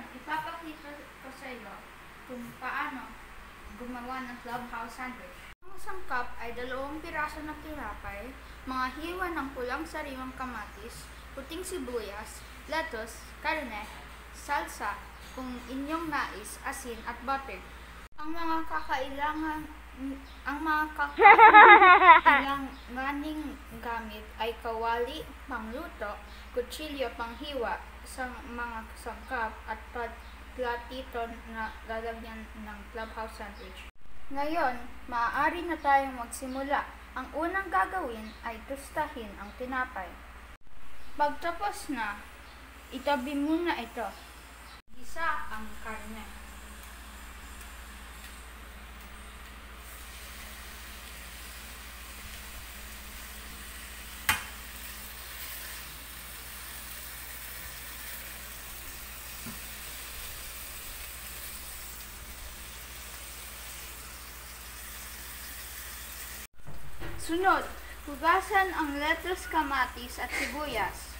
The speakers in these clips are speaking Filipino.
Ngayon, ipapakita ko sa iyo kung paano gumawa ng clubhouse sandwich. Ang isang cup ay dalawang piraso ng tinapay, mga hiwa ng pulang sariwang kamatis, puting sibuyas, lettuce, karne, salsa, kung inyong nais, asin at butter. Ang mga kakailangan ang mga kakailanganing gamit ay kawali, pangluto, kutsilyo panghiwa sa mga sangkap at plat- platito na lalagyan ng clubhouse sandwich. Ngayon, maaari na tayong magsimula. Ang unang gagawin ay tustahin ang tinapay. Pagtapos na, itabi muna ito. Isa ang karne. Sunod, hugasan ang lettuce, kamatis at sibuyas.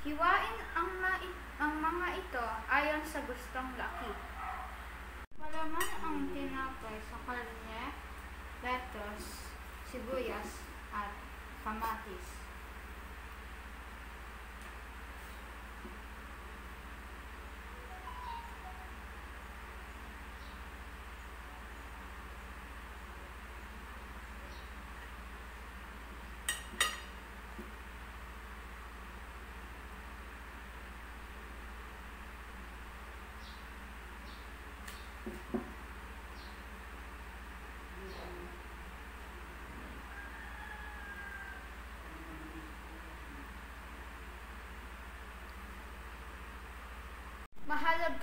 Hiwain ang, ang mga ito ayon sa gustong laki. Malaman ang tinapay sa karne, lettuce, sibuyas at kamatis.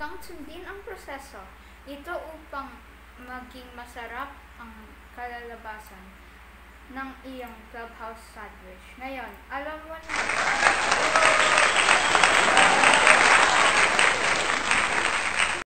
upang sundin ang proseso nito upang maging masarap ang kalalabasan ng iyong clubhouse sandwich. Ngayon, alam mo na